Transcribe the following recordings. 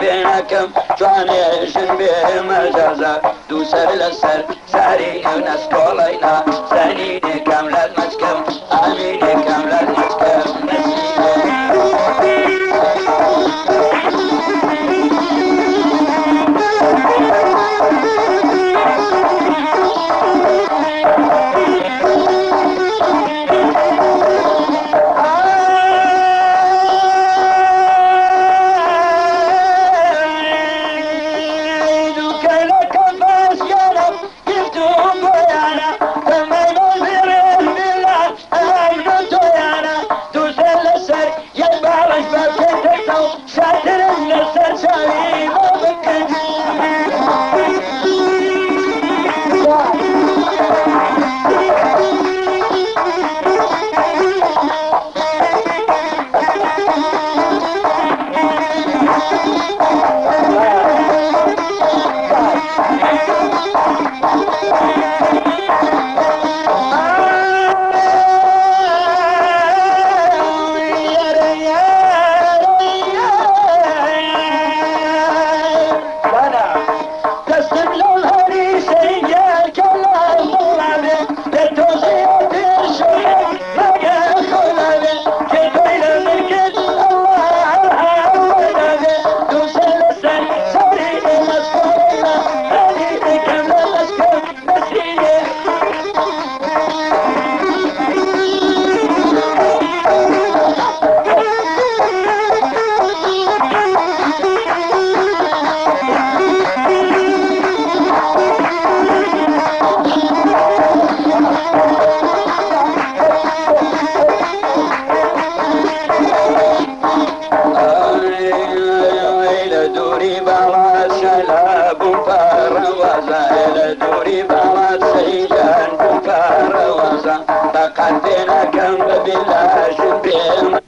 بينكم جواني جنبي مجازا دو سر لسر ساري ونسكولينا سنيني كاملات مسكم اميني كاملات بابا شلا گن پرا وزا يي دوري بابا صحيحن گن پرا وزا تا ڪڏهن ڪم نه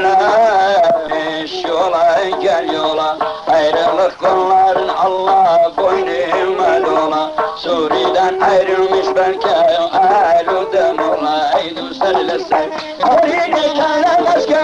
Gelmiş yola gel yola Ayrılık kolların Allah boynuma dola Suriye'den ayrılmış belki Eylül'de mola Ey dostlar ile sen Oraya geçerler başka